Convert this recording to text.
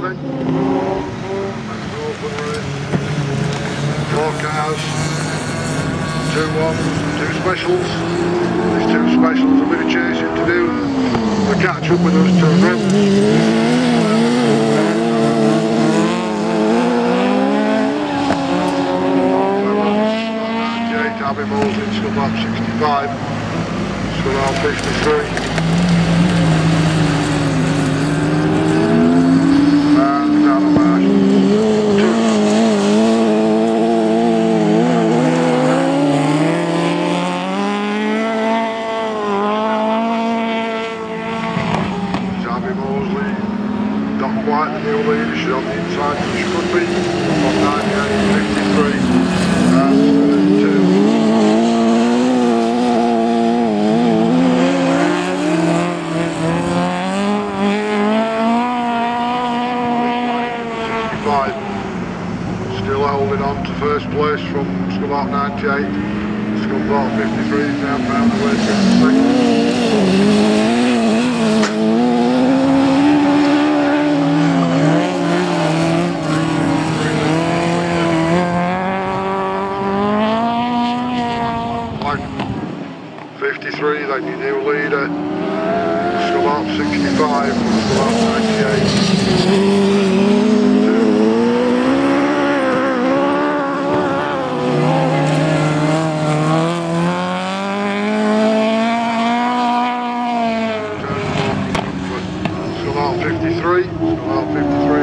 go. Four cars. Two ones, two specials. There's two specials, a bit of chasing to do. To catch up with those two runs. Abbey Moles in Scunthorpe 65, Scunthorpe 53. And down the marsh. Two. Abbey Mosley, not quite the new leader, on the inside, she could be on 98, 53. And two. Still holding on to first place from Scunthorpe 98. Scunthorpe 53 is now found away to second. 53, then your new leader. Scunthorpe 65, Scunthorpe 98. Scunthorpe 53, Scunthorpe 53 then takes the win.